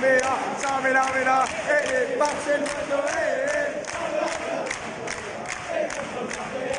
mela, sa mela mela, eh, eh, Barcellona, eh, eh.